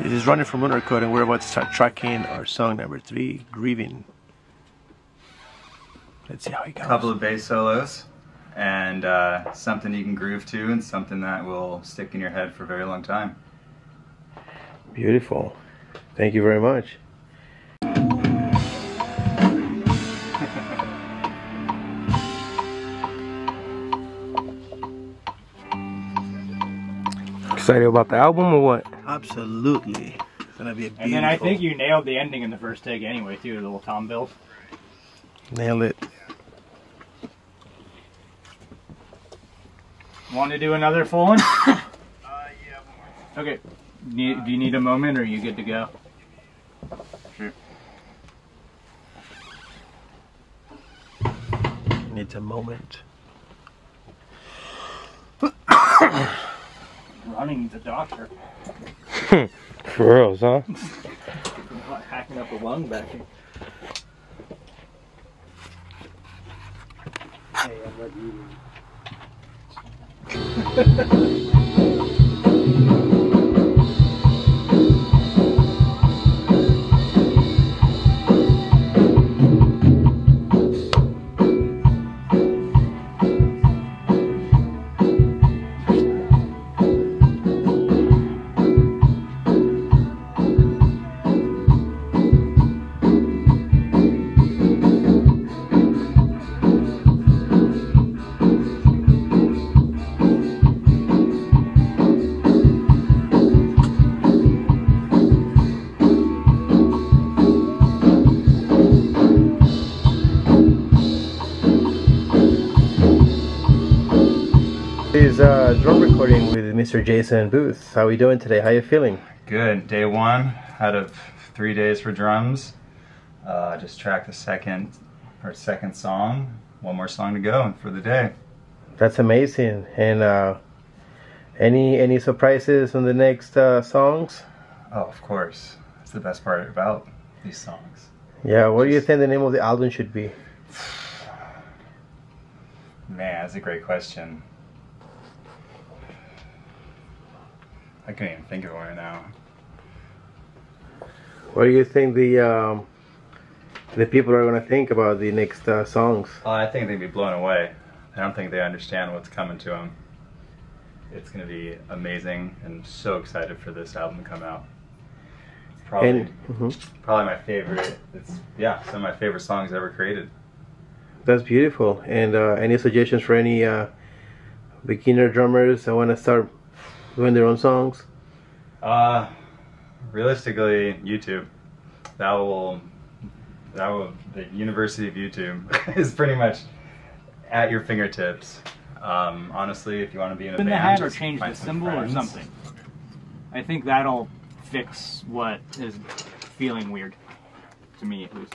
This is running from Lunarcode, and we're about to start tracking our song number three, Grieving. Let's see how it goes. couple of bass solos and uh, something you can groove to and something that will stick in your head for a very long time. Beautiful. Thank you very much. Excited about the album or what? Absolutely. Gonna be a beautiful. And then I think you nailed the ending in the first take anyway, too, the little tom fills. nailed it. Want to do another full one? uh, yeah, Okay. Need, do you need a moment or are you good to go? Sure. Needs a moment. Running the doctor. For reals, huh? Hacking up a lung back here. Hey, I'm ready. is uh, drum recording with Mr. Jason Booth. How are we doing today? How are you feeling? Good. Day one out of three days for drums. Uh, just tracked the second or second song. One more song to go for the day. That's amazing. And uh, any any surprises on the next uh, songs? Oh, of course. That's the best part about these songs. Yeah. What do you think the name of the album should be? Man, that's a great question. I can't even think of one right now. What do you think the um, the people are gonna think about the next uh, songs? Well, I think they'd be blown away. I don't think they understand what's coming to them. It's going to be amazing, and so excited for this album to come out. It's probably And mhm. probably my favorite. It's yeah, some of my favorite songs ever created. that's beautiful. And uh, any suggestions for any uh, beginner drummers that want to start doing their own songs? Uh, realistically, YouTube. That will that will the University of YouTube is pretty much at your fingertips. Um, honestly, if you want to be in a in the band, hat or change the find some cymbal or something. I think that'll fix what is feeling weird. To me, at least.